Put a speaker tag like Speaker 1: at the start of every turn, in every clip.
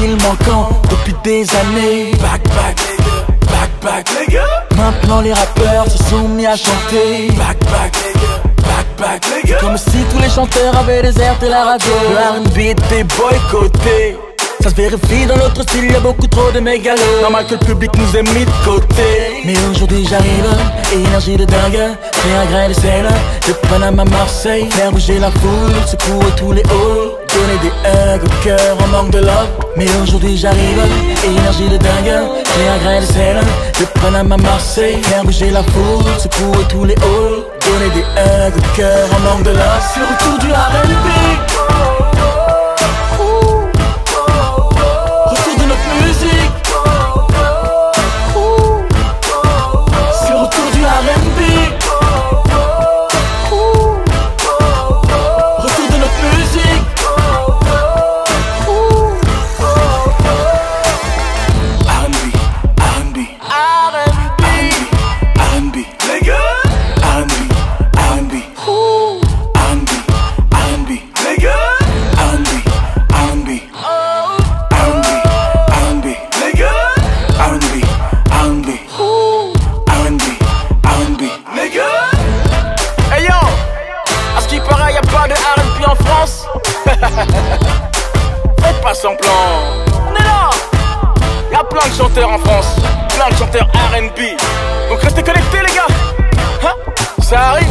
Speaker 1: style manquant depuis des années. Back, back, back, back. Maintenant les rappeurs se sont mis à chanter. Back, back, back. Comme si tous les chanteurs avaient déserté la radio. Le R&B était boycotté. Ça se vérifie dans notre style, y'a beaucoup trop de mégalos. Normal que le public nous ait mis de côté. Mais aujourd'hui j'arrive, énergie de dingue Fais un grain de sel, de Panama à Marseille Faire bouger la foule, secouer tous les hauts. Donner des hugs au cœur en manque de love. Mais aujourd'hui j'arrive, énergie de dingue Fais un grain de sel, de Panama à Marseille Faire bouger la foule, secouer tous les hauts. Donner des hugs au cœur en manque de love. C'est le retour du R&B Faites pas semblant. On est là. Y'a plein de chanteurs en France Plein de chanteurs R&B Donc restez connectés les gars. Hein? Ça arrive.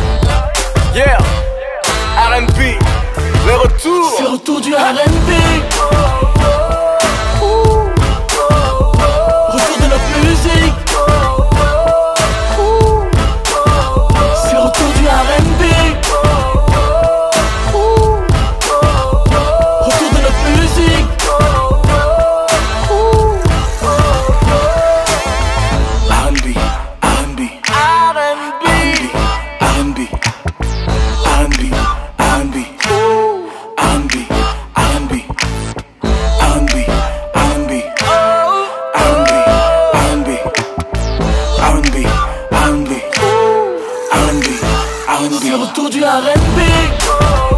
Speaker 1: Yeah. R&B Le retour. C'est retour du R&B C'est le retour du R&B.